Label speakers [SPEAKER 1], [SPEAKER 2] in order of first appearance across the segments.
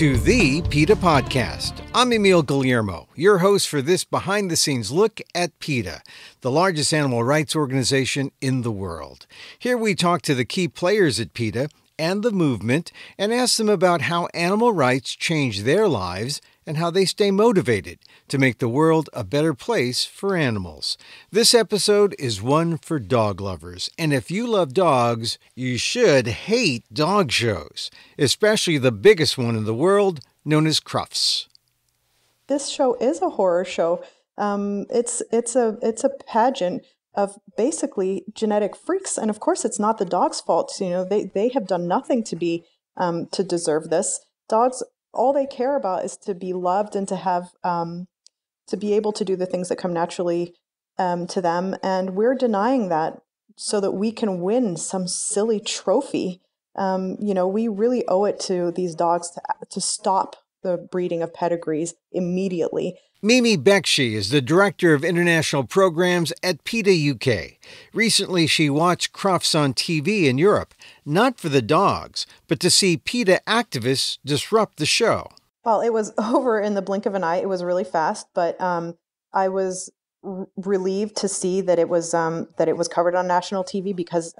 [SPEAKER 1] to the PETA Podcast. I'm Emil Guillermo, your host for this behind the scenes look at PETA, the largest animal rights organization in the world. Here we talk to the key players at PETA and the movement and ask them about how animal rights change their lives and how they stay motivated to make the world a better place for animals. This episode is one for dog lovers, and if you love dogs, you should hate dog shows, especially the biggest one in the world, known as Crufts.
[SPEAKER 2] This show is a horror show. Um, it's it's a it's a pageant of basically genetic freaks, and of course, it's not the dog's fault. You know, they they have done nothing to be um, to deserve this. Dogs all they care about is to be loved and to have um, to be able to do the things that come naturally um, to them and we're denying that so that we can win some silly trophy. Um, you know we really owe it to these dogs to, to stop the breeding of pedigrees immediately
[SPEAKER 1] Mimi Bekhechi is the Director of International Programs at PETA UK. Recently, she watched Crufts on TV in Europe, not for the dogs, but to see PETA activists disrupt the show.
[SPEAKER 2] Well, it was over in the blink of an eye. It was really fast, but um, I was r- relieved to see that it was um, that it was covered on national TV because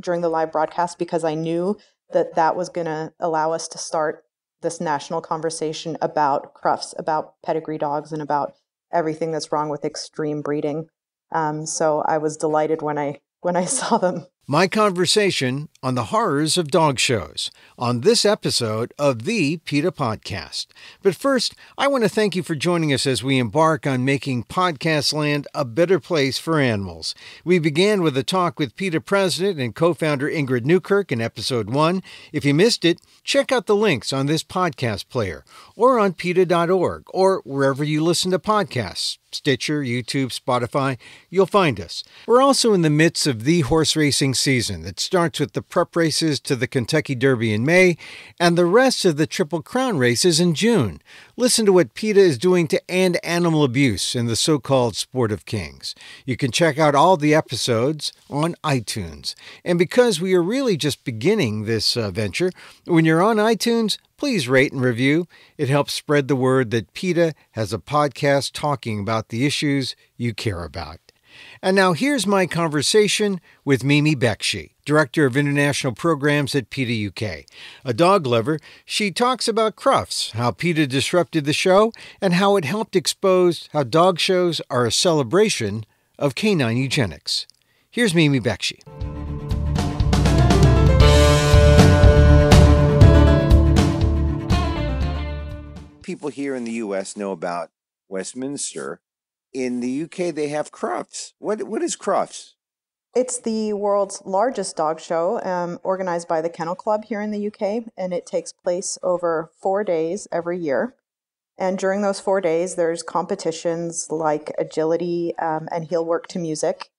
[SPEAKER 2] during the live broadcast because I knew that that was going to allow us to start this national conversation about crufts, about pedigree dogs, and about everything that's wrong with extreme breeding. Um, so I was delighted when I when I saw them.
[SPEAKER 1] My conversation on the horrors of dog shows on this episode of the PETA Podcast. But first, I want to thank you for joining us as we embark on making podcast land a better place for animals. We began with a talk with PETA President and co founder Ingrid Newkirk in episode one. If you missed it, check out the links on this podcast player or on PETA.org or wherever you listen to podcasts. Stitcher, YouTube, Spotify, you'll find us. We're also in the midst of the horse racing season that starts with the prep races to the Kentucky Derby in May and the rest of the Triple Crown races in June. Listen to what PETA is doing to end animal abuse in the so called Sport of Kings. You can check out all the episodes on iTunes. And because we are really just beginning this uh, venture, when you're on iTunes, please rate and review. It helps spread the word that PETA has a podcast talking about the issues you care about. And now here's my conversation with Mimi Bekhechi, Director of International Programs at PETA UK. A dog lover, she talks about Crufts, how PETA disrupted the show, and how it helped expose how dog shows are a celebration of canine eugenics. Here's Mimi Bekhechi. People here in the U.S. know about Westminster. In the UK, they have Crufts. What what is Crufts?
[SPEAKER 2] It's the world's largest dog show, um, organized by the Kennel Club here in the UK, and it takes place over four days every year. And during those four days, there's competitions like agility um, and heel work to music.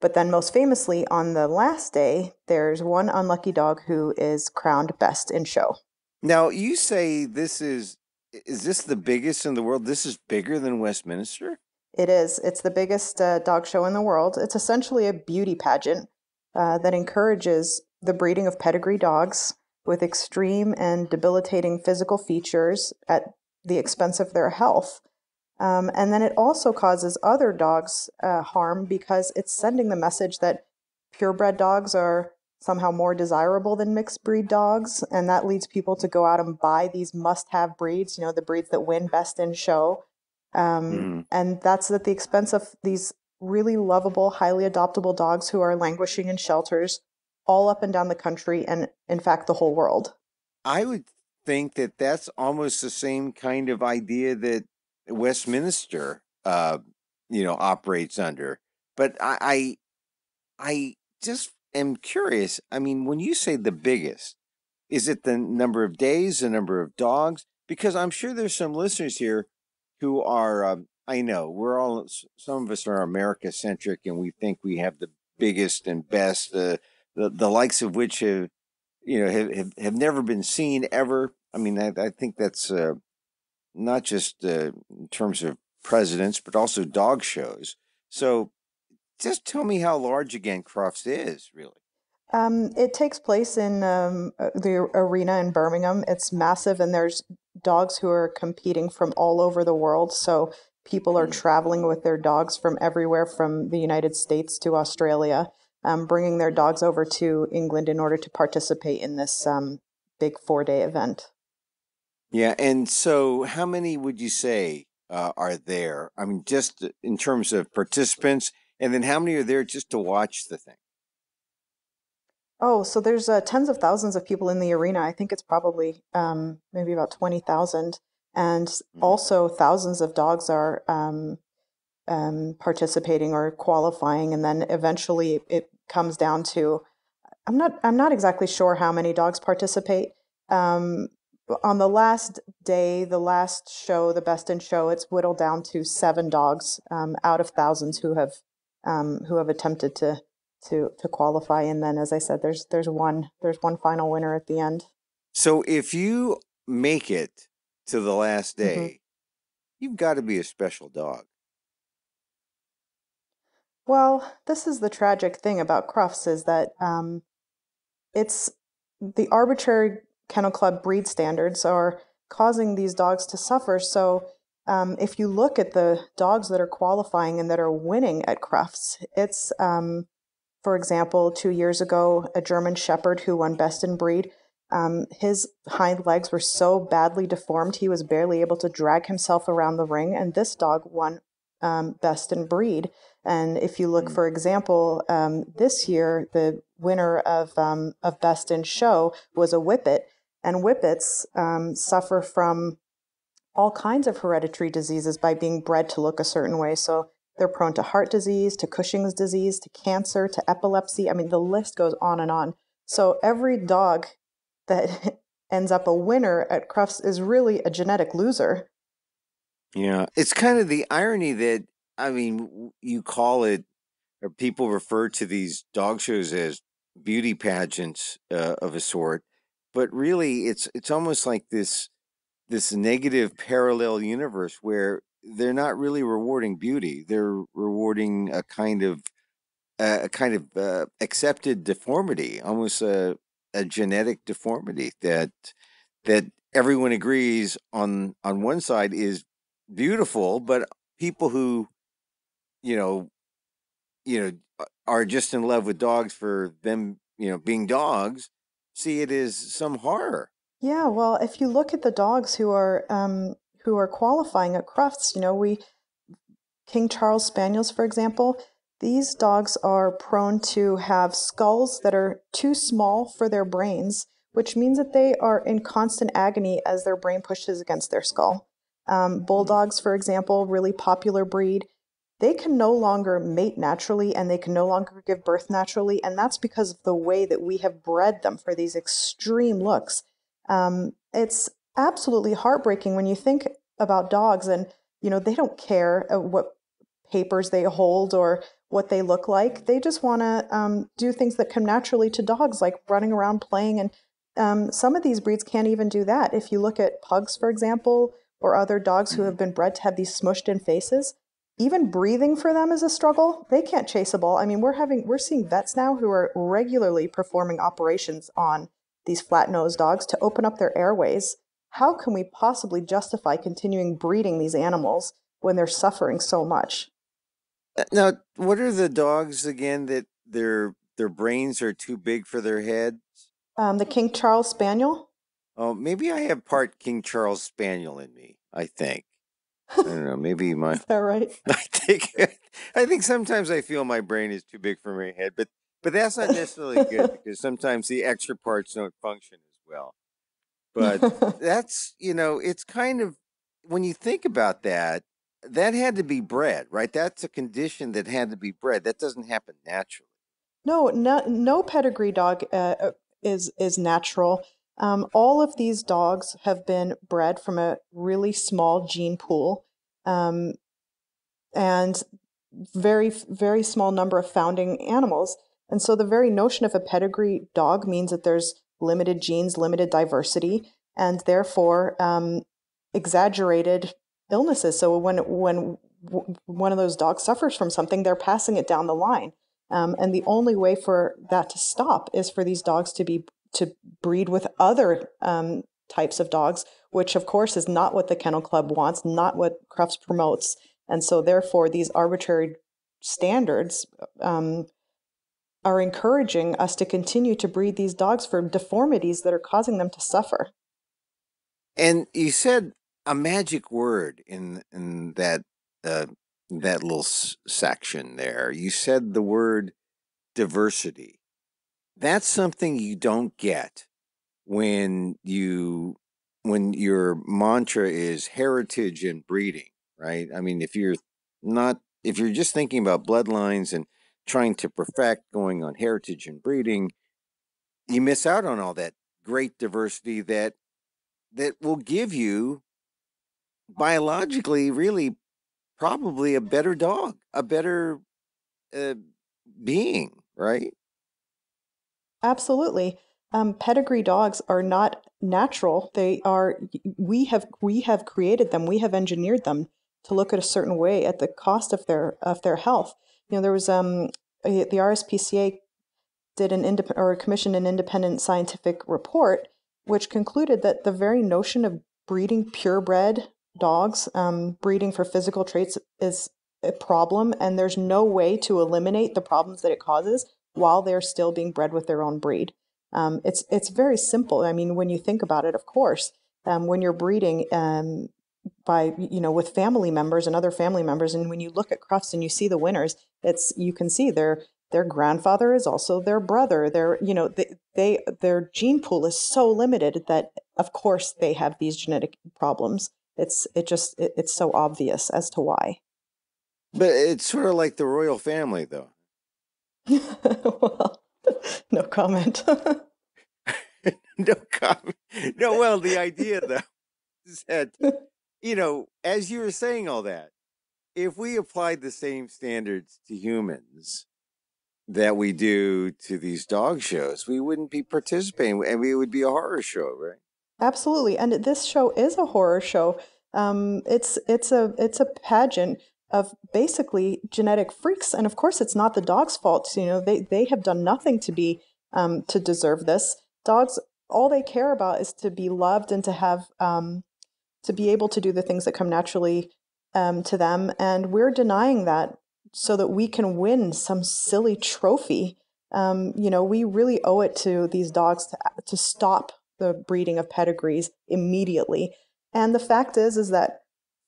[SPEAKER 2] But then, most famously, on the last day, there's one unlucky dog who is crowned best in show.
[SPEAKER 1] Now, you say this is is this the biggest in the world? This is bigger than Westminster?
[SPEAKER 2] It is. It's the biggest uh, dog show in the world. It's essentially a beauty pageant uh, that encourages the breeding of pedigree dogs with extreme and debilitating physical features at the expense of their health. Um, and then it also causes other dogs uh, harm because it's sending the message that purebred dogs are somehow more desirable than mixed breed dogs. And that leads people to go out and buy these must have breeds, you know, the breeds that win best in show. Um, mm. And that's at the expense of these really lovable, highly adoptable dogs who are languishing in shelters all up and down the country and, in fact, the whole world.
[SPEAKER 1] I would think that that's almost the same kind of idea that Westminster, uh, you know, operates under. But I, I, I just am curious. I mean, when you say the biggest, is it the number of days, the number of dogs? Because I'm sure there's some listeners here who are um, I know we're all some of us are America centric and we think we have the biggest and best uh, the the likes of which have you know have have, never been seen ever. I mean I, I think that's uh, not just uh, in terms of presidents but also dog shows. So just tell me how large again Crufts is really.
[SPEAKER 2] Um, it takes place in um, uh, the arena in Birmingham. It's massive, and there's dogs who are competing from all over the world. So people are mm. traveling with their dogs from everywhere, from the United States to Australia, um, bringing their dogs over to England in order to participate in this um, big four day event.
[SPEAKER 1] Yeah, and so how many would you say uh, are there? I mean, just in terms of participants, and then how many are there just to watch the thing?
[SPEAKER 2] Oh, so there's uh, tens of thousands of people in the arena. I think it's probably um, maybe about 20,000. And mm-hmm. also, thousands of dogs are um, um, participating or qualifying. And then eventually it comes down to I'm not, I'm not exactly sure how many dogs participate. Um, on the last day, the last show, the best in show, it's whittled down to seven dogs um, out of thousands who have um, who have attempted to to to qualify. And then, as I said, there's there's one there's one final winner at the end.
[SPEAKER 1] So if you make it to the last mm-hmm. day, mm-hmm. you've got to be a special dog.
[SPEAKER 2] Well, this is the tragic thing about Crufts is that um, it's the arbitrary kennel club breed standards are causing these dogs to suffer. So um, if you look at the dogs that are qualifying and that are winning at Crufts, it's um, for example, two years ago, a German Shepherd who won Best in Breed, um, his hind legs were so badly deformed he was barely able to drag himself around the ring, and this dog won um, Best in Breed. And if you look, mm. for example, um, this year the winner of um, of Best in Show was a Whippet, and Whippets um, suffer from all kinds of hereditary diseases by being bred to look a certain way. So they're prone to heart disease, to Cushing's disease, to cancer, to epilepsy. I mean, the list goes on and on. So every dog that ends up a winner at Crufts is really a genetic loser.
[SPEAKER 1] Yeah. It's kind of the irony that, I mean, you call it, or people refer to these dog shows as beauty pageants uh, of a sort, but really it's it's almost like this this negative parallel universe where they're not really rewarding beauty. They're rewarding a kind of a kind of uh, accepted deformity, almost a a genetic deformity that that everyone agrees on on one side is beautiful, but people who you know you know are just in love with dogs for them you know being dogs see it as some horror.
[SPEAKER 2] Yeah, well, if you look at the dogs who are um, who are qualifying at Crufts. You know, we King Charles Spaniels, for example, these dogs are prone to have skulls that are too small for their brains, which means that they are in constant agony as their brain pushes against their skull. Um, bulldogs, for example, really popular breed, they can no longer mate naturally and they can no longer give birth naturally. And that's because of the way that we have bred them for these extreme looks. Um, it's absolutely heartbreaking when you think about dogs and you know they don't care uh, what papers they hold or what they look like. They just want to um, do things that come naturally to dogs like running around playing and um, some of these breeds can't even do that. If you look at pugs for example or other dogs who have been bred to have these smushed in faces even breathing for them is a struggle. They can't chase a ball. I mean we're having we're seeing vets now who are regularly performing operations on these flat nosed dogs to open up their airways how can we possibly justify continuing breeding these animals when they're suffering so much?
[SPEAKER 1] Uh, now, what are the dogs again that their their brains are too big for their heads?
[SPEAKER 2] Um, the King Charles Spaniel.
[SPEAKER 1] Oh, maybe I have part King Charles Spaniel in me. I think. I don't know. Maybe my.
[SPEAKER 2] is that right?
[SPEAKER 1] I think. I think sometimes I feel my brain is too big for my head, but but that's not necessarily good because sometimes the extra parts don't function as well. But that's, you know, it's kind of when you think about that, that had to be bred, right? That's a condition that had to be bred. That doesn't happen naturally.
[SPEAKER 2] No, no, no pedigree dog uh, uh, is is natural. Um, all of these dogs have been bred from a really small gene pool, um, and very very small number of founding animals. And so the very notion of a pedigree dog means that there's limited genes, limited diversity, and therefore um, exaggerated illnesses. So when when w- one of those dogs suffers from something, they're passing it down the line. Um, and the only way for that to stop is for these dogs to be to breed with other um, types of dogs, which of course is not what the Kennel Club wants, not what Crufts promotes. And so, therefore, these arbitrary standards um, are encouraging us to continue to breed these dogs for deformities that are causing them to suffer.
[SPEAKER 1] And you said a magic word in in that uh, that little s- section there. You said the word diversity. That's something you don't get when you when your mantra is heritage and breeding, right? I mean, if you're not if you're just thinking about bloodlines and trying to perfect going on heritage and breeding, you miss out on all that great diversity that that will give you biologically really probably a better dog, a better uh, being, right?
[SPEAKER 2] Absolutely. Um, pedigree dogs are not natural. They are we have we have created them. We have engineered them to look at a certain way at the cost of their of their health. You know, there was um the RSPCA did an independent or commissioned an independent scientific report which concluded that the very notion of breeding purebred dogs, um, breeding for physical traits, is a problem, and there's no way to eliminate the problems that it causes while they're still being bred with their own breed. Um, it's it's very simple. I mean, when you think about it, of course, um, when you're breeding um, by you know with family members and other family members, and when you look at Crufts and you see the winners, it's you can see their their grandfather is also their brother. Their you know they, they their gene pool is so limited that of course they have these genetic problems. It's it just it, it's so obvious as to why.
[SPEAKER 1] But it's sort of like the royal family, though.
[SPEAKER 2] well, no comment.
[SPEAKER 1] no comment. No, well, the idea though is that you know, as you were saying all that, if we applied the same standards to humans that we do to these dog shows, we wouldn't be participating, and we would be a horror show, right?
[SPEAKER 2] Absolutely, and this show is a horror show. Um, it's it's a it's a pageant of basically genetic freaks, and of course, it's not the dog's fault. You know, they they have done nothing to be um, to deserve this. Dogs, all they care about is to be loved and to have um, to be able to do the things that come naturally um, to them, and we're denying that so that we can win some silly trophy. Um, you know, we really owe it to these dogs to to stop the breeding of pedigrees immediately. And the fact is, is that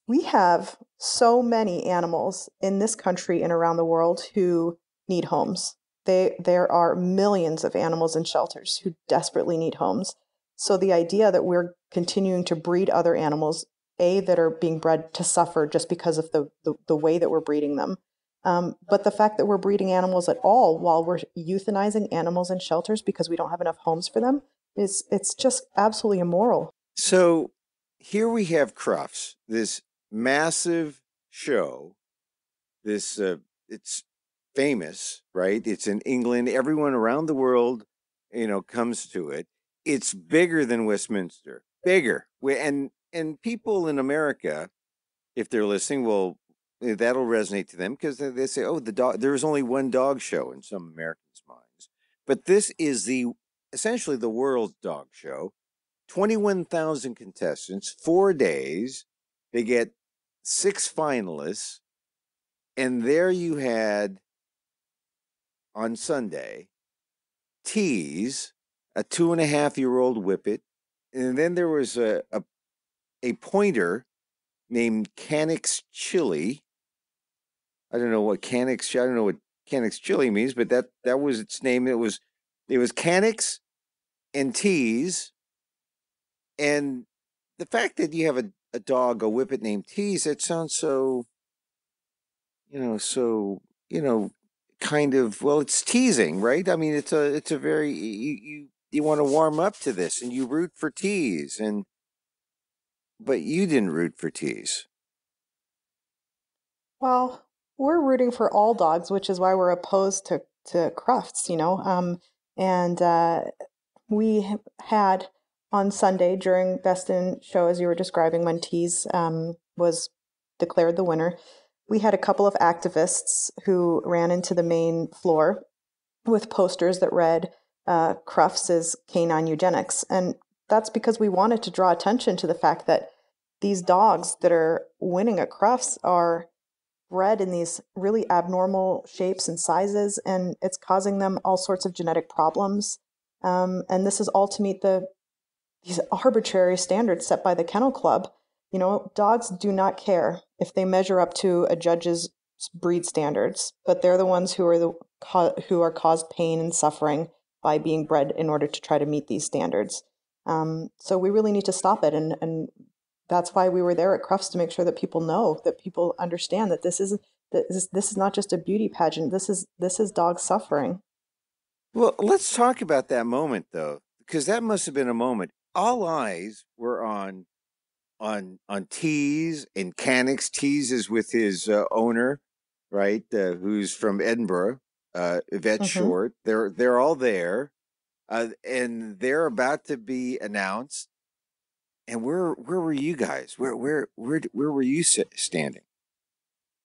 [SPEAKER 2] we have so many animals in this country and around the world who need homes. They, there are millions of animals in shelters who desperately need homes. So the idea that we're continuing to breed other animals, A, that are being bred to suffer just because of the, the, the way that we're breeding them, um, but the fact that we're breeding animals at all while we're euthanizing animals in shelters because we don't have enough homes for them is it's just absolutely immoral.
[SPEAKER 1] So here we have Crufts, this massive show. This uh, it's famous, right? It's in England. Everyone around the world, you know, comes to it. It's bigger than Westminster, bigger. And and people in America, if they're listening, will eh, that'll resonate to them because they say, "Oh, the dog." There's only one dog show in some Americans' minds, but this is the essentially the world's dog show. Twenty-one thousand contestants, four days. They get six finalists, and there you had on Sunday Tease, a two and a half year old whippet, and then there was a, a a pointer named Canix Chili. I don't know what Canix. I don't know what Canucks Chili means, but that that was its name. It was it was Canucks and Tease, and the fact that you have a, a dog, a whippet named Tease, it sounds so, you know, so you know, kind of well, it's teasing, right? I mean, it's a it's a very you you you want to warm up to this, and you root for Tease, and but you didn't root for Tease.
[SPEAKER 2] Well, we're rooting for all dogs, which is why we're opposed to to Crufts, you know. Um, and uh, we had on Sunday during Best in Show, as you were describing, when Tease um, was declared the winner. we had a couple of activists who ran into the main floor with posters that read, uh, Crufts is canine eugenics. And that's because we wanted to draw attention to the fact that these dogs that are winning at Crufts are bred in these really abnormal shapes and sizes, and it's causing them all sorts of genetic problems. Um, and this is all to meet the these arbitrary standards set by the Kennel Club. You know, dogs do not care if they measure up to a judge's breed standards, but they're the ones who are the who are caused pain and suffering by being bred in order to try to meet these standards. Um, so we really need to stop it, and and that's why we were there at Crufts to make sure that people know that people understand that this is this, this is not just a beauty pageant. This is this is dog suffering.
[SPEAKER 1] Well, let's talk about that moment though, because that must have been a moment. All eyes were on on on Tease and Canix. Tease is with his uh, owner, right? Uh, who's from Edinburgh, uh, Yvette mm-hmm. Short. They're they're all there, uh, and they're about to be announced. And where where were you guys? Where where where where were you standing?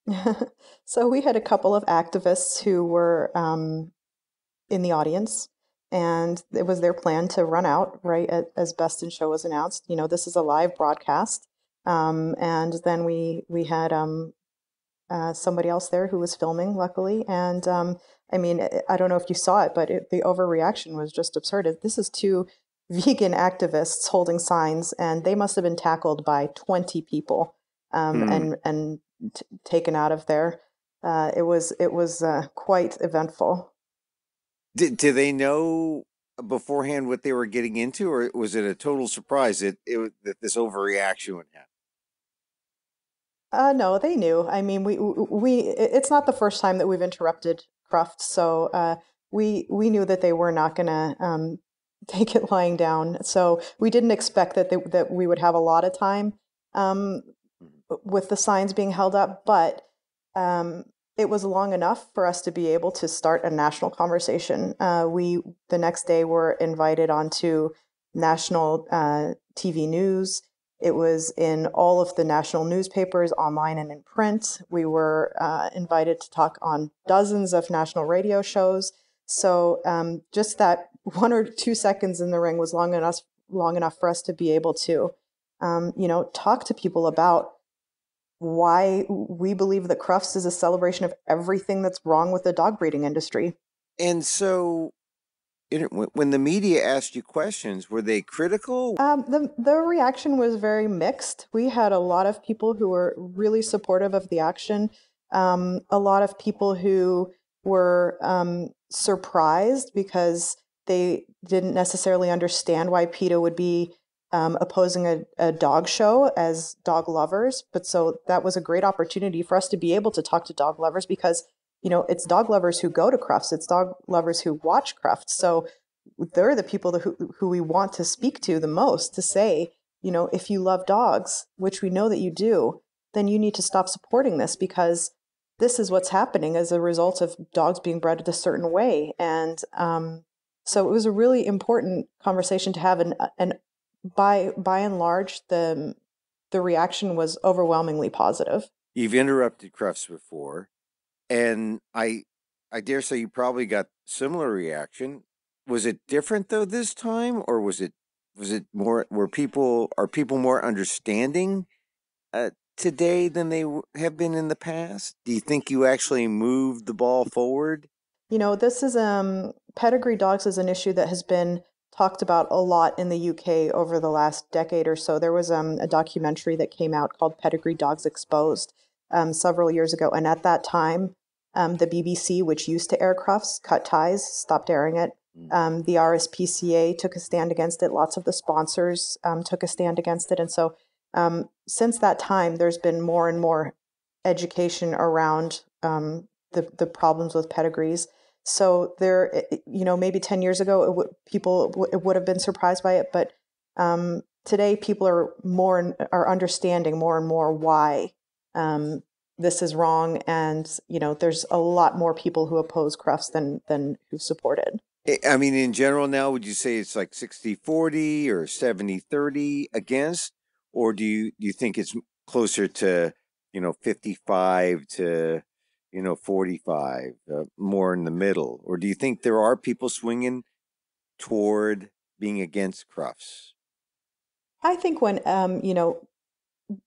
[SPEAKER 2] so we had a couple of activists who were um, in the audience, and it was their plan to run out right at, as Best in Show was announced. You know, this is a live broadcast, um, and then we we had um, uh, somebody else there who was filming, luckily, and um, I mean, I don't know if you saw it, but it, the overreaction was just absurd. This is two vegan activists holding signs, and they must have been tackled by 20 people um, mm. and and t- taken out of there. Uh, it was it was uh, quite eventful.
[SPEAKER 1] Did did they know beforehand what they were getting into, or was it a total surprise that it that this overreaction would happen?
[SPEAKER 2] Uh, no, they knew. I mean, we we it's not the first time that we've interrupted Crufts, so uh, we we knew that they were not going to um, take it lying down. So we didn't expect that they, that we would have a lot of time um, with the signs being held up, but um, it was long enough for us to be able to start a national conversation. Uh, we the next day were invited onto national uh, TV news. It was in all of the national newspapers, online and in print. We were uh, invited to talk on dozens of national radio shows. So um, just that one or two seconds in the ring was long enough long enough for us to be able to, um, you know, talk to people about why we believe that Crufts is a celebration of everything that's wrong with the dog breeding industry.
[SPEAKER 1] And so, when the media asked you questions, were they critical?
[SPEAKER 2] Um, the the reaction was very mixed. We had a lot of people who were really supportive of the action. Um, a lot of people who were um, surprised because they didn't necessarily understand why PETA would be um, opposing a, a, dog show as dog lovers. But so that was a great opportunity for us to be able to talk to dog lovers because, you know, it's dog lovers who go to Crufts, it's dog lovers who watch Crufts. So they're the people who, who we want to speak to the most to say, you know, if you love dogs, which we know that you do, then you need to stop supporting this because this is what's happening as a result of dogs being bred a certain way. And um, so it was a really important conversation to have, and uh, and by by and large, the the reaction was overwhelmingly positive.
[SPEAKER 1] You've interrupted Crufts before, and I I dare say you probably got similar reaction. Was it different though this time, or was it was it more? Were people are people more understanding uh, today than they have been in the past? Do you think you actually moved the ball forward?
[SPEAKER 2] You know, this is um pedigree dogs is an issue that has been talked about a lot in the UK over the last decade or so. There was um, a documentary that came out called Pedigree Dogs Exposed um, several years ago, and at that time, um, the BBC, which used to air Crufts, cut ties, stopped airing it. Mm. Um, the RSPCA took a stand against it. Lots of the sponsors um, took a stand against it, and so um, since that time, there's been more and more education around the the problems with pedigrees. So there, you know, maybe 10 years ago, it w- people w- it would have been surprised by it, but um, today people are more are understanding more and more why um, this is wrong, and you know, there's a lot more people who oppose Crufts than than who support it.
[SPEAKER 1] I mean, in general, now would you say it's like 60 40 or 70 30 against, or do you do you think it's closer to you know, 55 to, you know, 45, uh, more in the middle? Or do you think there are people swinging toward being against Crufts?
[SPEAKER 2] I think when, um, you know,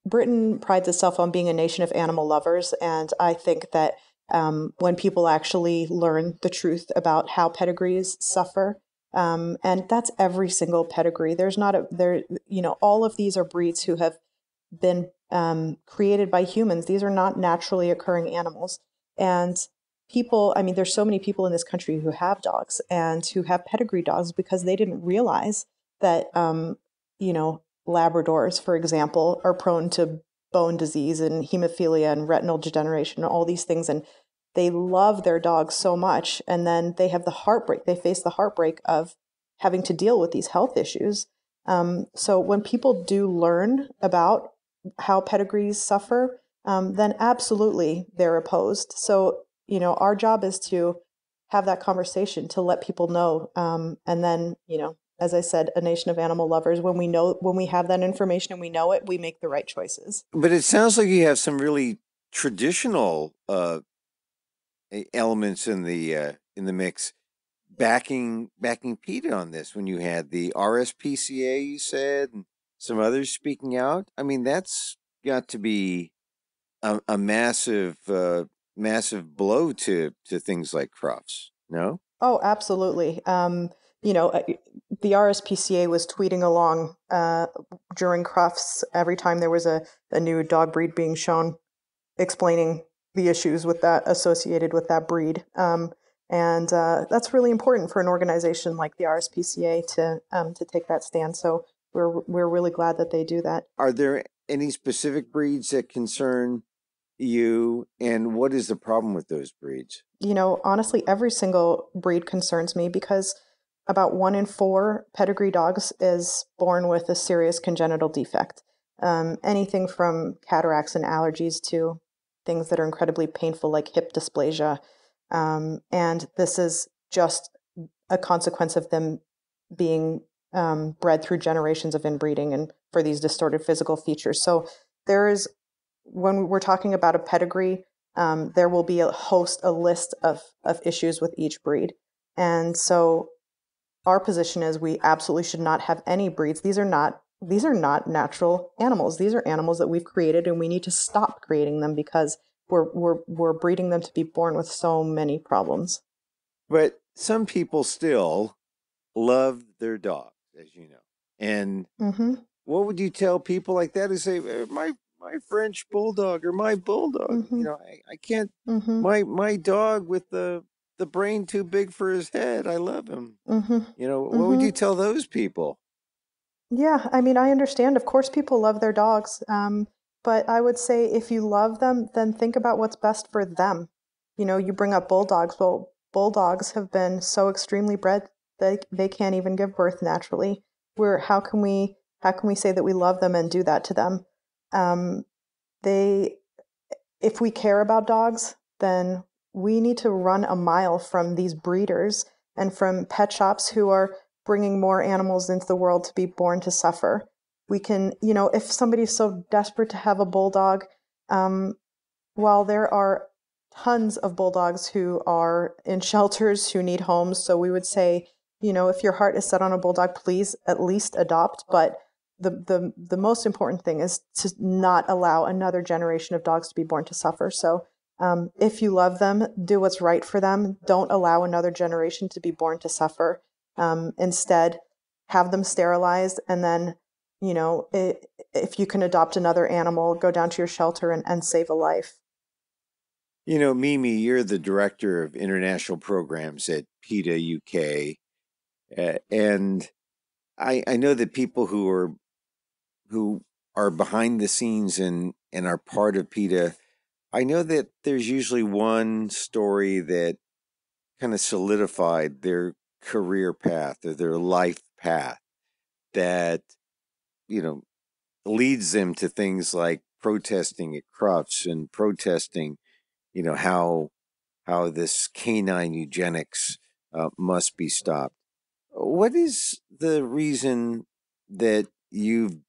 [SPEAKER 2] Britain prides itself on being a nation of animal lovers, and I think that um, when people actually learn the truth about how pedigrees suffer, um, and that's every single pedigree. There's not a there, you know, all of these are breeds who have been um, created by humans. These are not naturally occurring animals, and people. I mean, there's so many people in this country who have dogs and who have pedigree dogs because they didn't realize that, um, you know, Labradors, for example, are prone to bone disease and hemophilia and retinal degeneration all these things. And they love their dogs so much. And then they have the heartbreak, they face the heartbreak of having to deal with these health issues. Um, so when people do learn about how pedigrees suffer, um, then absolutely they're opposed. So, you know, our job is to have that conversation to let people know. Um, and then, you know, as I said, a nation of animal lovers. When we know, when we have that information and we know it, we make the right choices.
[SPEAKER 1] But it sounds like you have some really traditional uh, elements in the uh, in the mix, backing backing PETA on this. When you had the RSPCA, you said, and some others speaking out. I mean, that's got to be a, a massive uh, massive blow to to things like Crufts. No.
[SPEAKER 2] Oh, absolutely. Um, you know, uh, the RSPCA was tweeting along uh, during Crufts every time there was a, a new dog breed being shown, explaining the issues with that associated with that breed. Um, and uh, that's really important for an organization like the RSPCA to um, to take that stand. So we're we're really glad that they do that.
[SPEAKER 1] Are there any specific breeds that concern you, and what is the problem with those breeds?
[SPEAKER 2] You know, honestly, every single breed concerns me because about one in four pedigree dogs is born with a serious congenital defect. Um, anything from cataracts and allergies to things that are incredibly painful, like hip dysplasia. Um, and this is just a consequence of them being um, bred through generations of inbreeding and for these distorted physical features. So there is, when we're talking about a pedigree, um, there will be a host, a list of, of issues with each breed. And so our position is we absolutely should not have any breeds. These are not these are not natural animals. These are animals that we've created and we need to stop creating them because we're we're we're breeding them to be born with so many problems.
[SPEAKER 1] But some people still love their dogs, as you know. And mm-hmm. what would you tell people like that who say, uh, my my French bulldog or my bulldog, mm-hmm. you know, I, I can't mm-hmm. my my dog with the the brain too big for his head. I love him. Mm-hmm. You know, what mm-hmm. would you tell those people?
[SPEAKER 2] Yeah, I mean, I understand. Of course, people love their dogs. Um, but I would say if you love them, then think about what's best for them. You know, you bring up bulldogs. Well, bulldogs have been so extremely bred that they can't even give birth naturally. Where how can we how can we say that we love them and do that to them? Um, they, if we care about dogs, then we need to run a mile from these breeders and from pet shops who are bringing more animals into the world to be born to suffer. We can, you know, if somebody's so desperate to have a bulldog, um, while there are tons of bulldogs who are in shelters who need homes, so we would say, you know, if your heart is set on a bulldog, please at least adopt. But the the the most important thing is to not allow another generation of dogs to be born to suffer. So um, if you love them, do what's right for them. Don't allow another generation to be born to suffer. Um, instead, have them sterilized, and then, you know, it, if you can adopt another animal, go down to your shelter and, and save a life.
[SPEAKER 1] You know, Mimi, you're the director of international programs at PETA UK, uh, and I, I know that people who are who are behind the scenes and and are part of PETA I know that there's usually one story that kind of solidified their career path or their life path that, you know, leads them to things like protesting at Crufts and protesting, you know, how how this canine eugenics uh, must be stopped. What is the reason that you've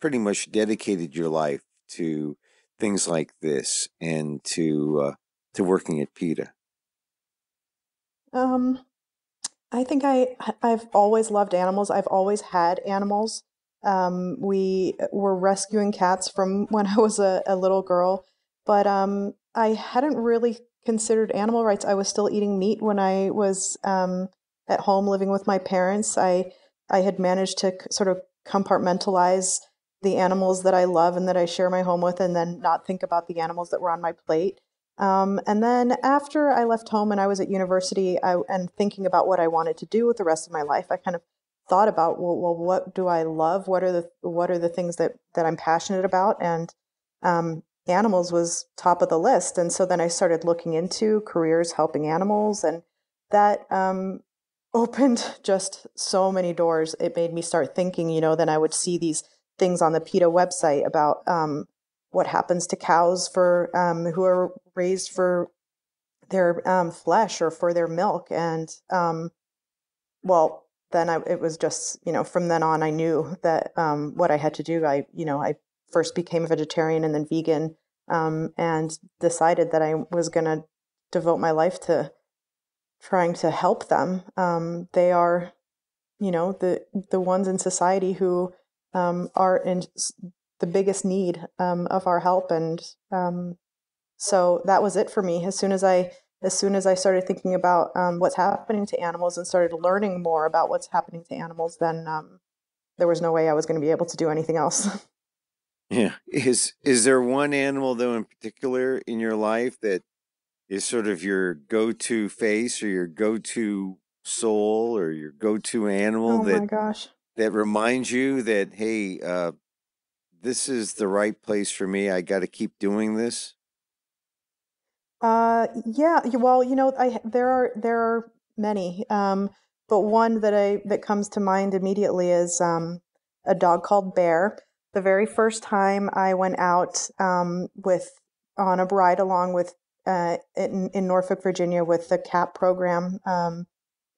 [SPEAKER 1] pretty much dedicated your life to things like this and to uh, to working at PETA?
[SPEAKER 2] Um, I think I I've always loved animals. I've always had animals. Um, we were rescuing cats from when I was a, a little girl, but um, I hadn't really considered animal rights. I was still eating meat when I was um, at home living with my parents. I I had managed to sort of compartmentalize the animals that I love and that I share my home with, and then not think about the animals that were on my plate. Um, and then after I left home and I was at university I, and thinking about what I wanted to do with the rest of my life, I kind of thought about well, well, what do I love? What are the what are the things that that I'm passionate about? And um, animals was top of the list. And so then I started looking into careers helping animals, and that um, opened just so many doors. It made me start thinking. You know, then I would see these things on the PETA website about um, what happens to cows for um, who are raised for their um, flesh or for their milk. And um, well, then I, it was just you know from then on I knew that um, what I had to do. I you know I first became a vegetarian and then vegan, um, and decided that I was going to devote my life to trying to help them. They are, you know, the the ones in society who are in the biggest need um, of our help. And um, so that was it for me. As soon as i as soon as i started thinking about um, what's happening to animals and started learning more about what's happening to animals then um, there was no way i was going to be able to do anything else.
[SPEAKER 1] Yeah. Is is there one animal though in particular in your life that is sort of your go-to face or your go-to soul or your go-to animal
[SPEAKER 2] oh
[SPEAKER 1] that
[SPEAKER 2] my gosh
[SPEAKER 1] that reminds you that hey uh, this is the right place for me. I got to keep doing this?
[SPEAKER 2] Uh, yeah. Well, you know, I there are there are many, um, but one that I that comes to mind immediately is um, a dog called Bear. The very first time I went out um, with on a ride along with uh, in, in Norfolk, Virginia, with the CAP program, um,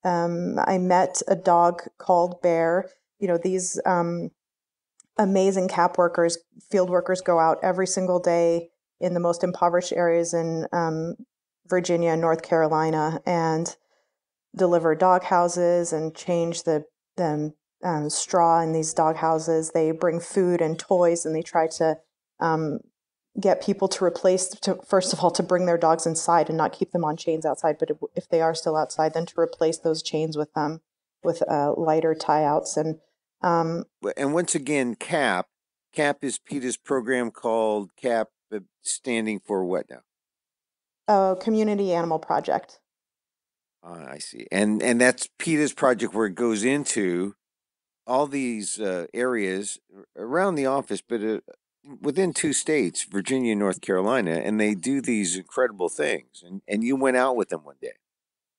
[SPEAKER 2] um, I met a dog called Bear. You know, these um, amazing cap workers, field workers go out every single day in the most impoverished areas in um, Virginia and North Carolina and deliver dog houses and change the, the um, straw in these dog houses. They bring food and toys and they try to um, get people to replace, to, first of all, to bring their dogs inside and not keep them on chains outside. But if, if they are still outside, then to replace those chains with them um, with uh, lighter tie outs and
[SPEAKER 1] um, and once again, CAP, CAP is PETA's program called CAP, uh, standing for what now?
[SPEAKER 2] Oh, Community Animal Project.
[SPEAKER 1] Uh, I see, and and that's PETA's project where it goes into all these uh, areas around the office, but uh, within two states, Virginia and North Carolina, and they do these incredible things. And and you went out with them one day.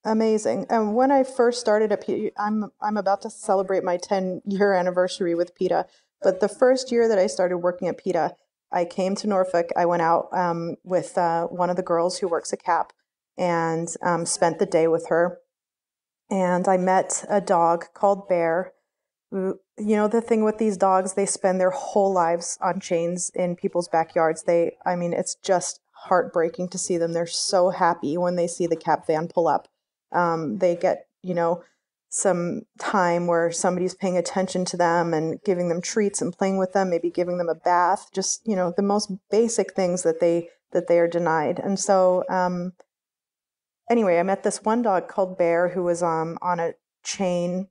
[SPEAKER 2] Amazing. And when I first started at PETA, I'm I'm about to celebrate my 10 year anniversary with PETA. But the first year that I started working at PETA, I came to Norfolk. I went out um, with uh, one of the girls who works at CAP and um, spent the day with her. And I met a dog called Bear. You know, the thing with these dogs, they spend their whole lives on chains in people's backyards. They, I mean, it's just heartbreaking to see them. They're so happy when they see the CAP van pull up um, they get, you know, some time where somebody's paying attention to them and giving them treats and playing with them, maybe giving them a bath, just, you know, the most basic things that they that they are denied. And so um, anyway, I met this one dog called Bear who was um, on a chain,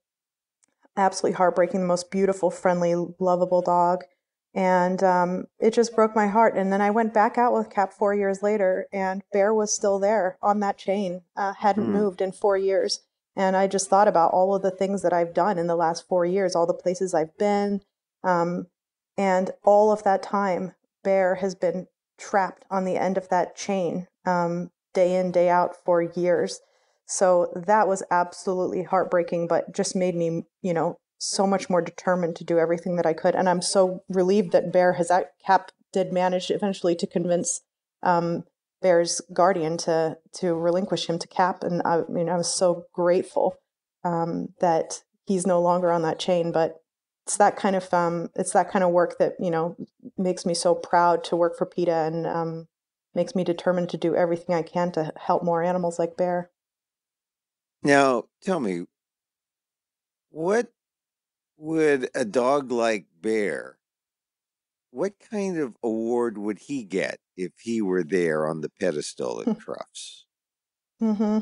[SPEAKER 2] absolutely heartbreaking, the most beautiful, friendly, lovable dog and um, it just broke my heart. And then I went back out with Cap four years later, and Bear was still there on that chain, uh, hadn't mm. moved in four years. And I just thought about all of the things that I've done in the last four years, all the places I've been, um, and all of that time, Bear has been trapped on the end of that chain, um, day in day out for years. So that was absolutely heartbreaking, but just made me, you know, so much more determined to do everything that I could. And I'm so relieved that Bear has at, Cap did manage eventually to convince um, Bear's guardian to to relinquish him to Cap. And I, I mean, I was so grateful um, that he's no longer on that chain. But it's that kind of um, it's that kind of work that you know makes me so proud to work for PETA and um, makes me determined to do everything I can to help more animals like Bear.
[SPEAKER 1] Now, tell me, what would a dog like Bear? What kind of award would he get if he were there on the pedestal at Crufts?
[SPEAKER 2] hmm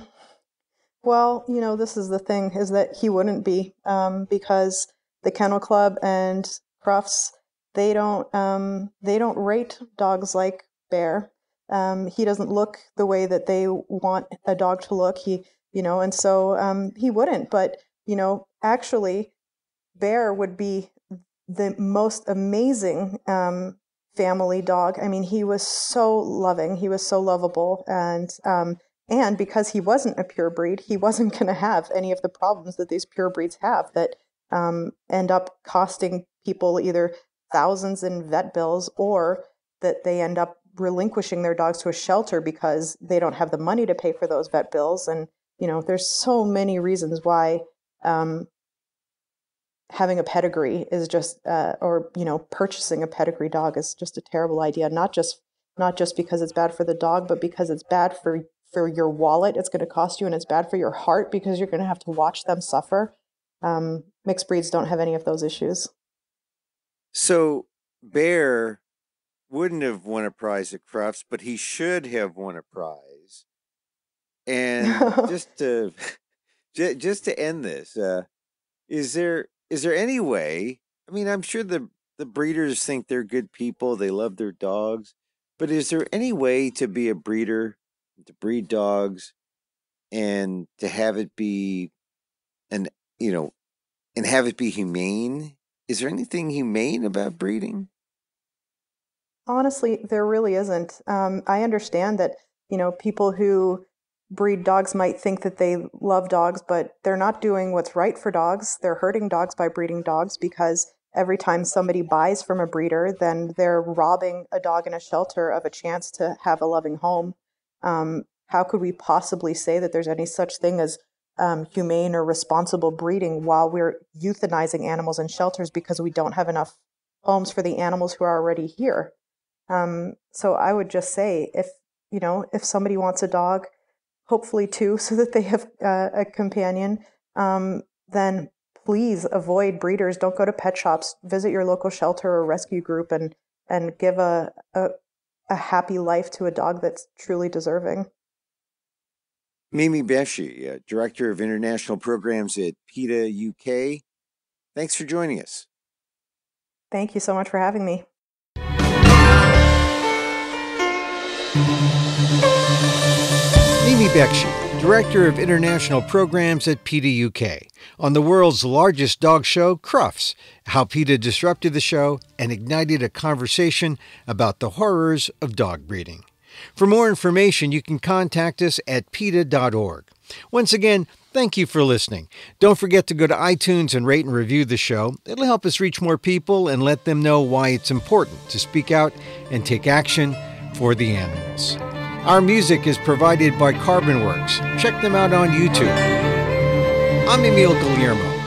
[SPEAKER 2] Well, you know, this is the thing: is that he wouldn't be um, because the Kennel Club and Crufts they don't um, they don't rate dogs like Bear. Um, he doesn't look the way that they want a dog to look. He, you know, and so um, he wouldn't. But you know, actually, Bear would be the most amazing um, family dog. I mean, he was so loving. He was so lovable, and um, and because he wasn't a pure breed, he wasn't going to have any of the problems that these pure breeds have that um, end up costing people either thousands in vet bills or that they end up relinquishing their dogs to a shelter because they don't have the money to pay for those vet bills. And, you know, there's so many reasons why um, having a pedigree is just, uh, or, you know, purchasing a pedigree dog is just a terrible idea. Not just, not just because it's bad for the dog, but because it's bad for, for your wallet. It's going to cost you and it's bad for your heart because you're going to have to watch them suffer. Um, mixed breeds don't have any of those issues.
[SPEAKER 1] So, Bear wouldn't have won a prize at Crufts, but he should have won a prize. And just to just to end this, uh, is there is there any way? I mean, I'm sure the the breeders think they're good people, they love their dogs, but is there any way to be a breeder, to breed dogs, and to have it be an you know, and have it be humane? Is there anything humane about breeding?
[SPEAKER 2] Honestly, there really isn't. Um, I understand that, you know, people who breed dogs might think that they love dogs, but they're not doing what's right for dogs. They're hurting dogs by breeding dogs because every time somebody buys from a breeder, then they're robbing a dog in a shelter of a chance to have a loving home. Um, how could we possibly say that there's any such thing as um, humane or responsible breeding while we're euthanizing animals in shelters because we don't have enough homes for the animals who are already here? Um, so I would just say if you know if somebody wants a dog, hopefully two, so that they have uh, a companion, um, then please avoid breeders. Don't go to pet shops. Visit your local shelter or rescue group and and give a, a, a happy life to a dog that's truly deserving.
[SPEAKER 1] Mimi Bekhechi, uh, Director of International Programs at PETA UK. Thanks for joining us.
[SPEAKER 2] Thank you so much for having me.
[SPEAKER 3] Bekhechi, Director of International Programs at PETA UK, on the world's largest dog show, Crufts, how PETA disrupted the show and ignited a conversation about the horrors of dog breeding. For more information, you can contact us at PETA.org. Once again, thank you for listening. Don't forget to go to iTunes and rate and review the show. It'll help us reach more people and let them know why it's important to speak out and take action for the animals. Our music is provided by CarbonWorks. Check them out on YouTube. I'm Emil Guillermo.